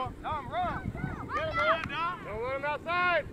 Noah. Dom, run. Get him, Dom. Don't let him outside.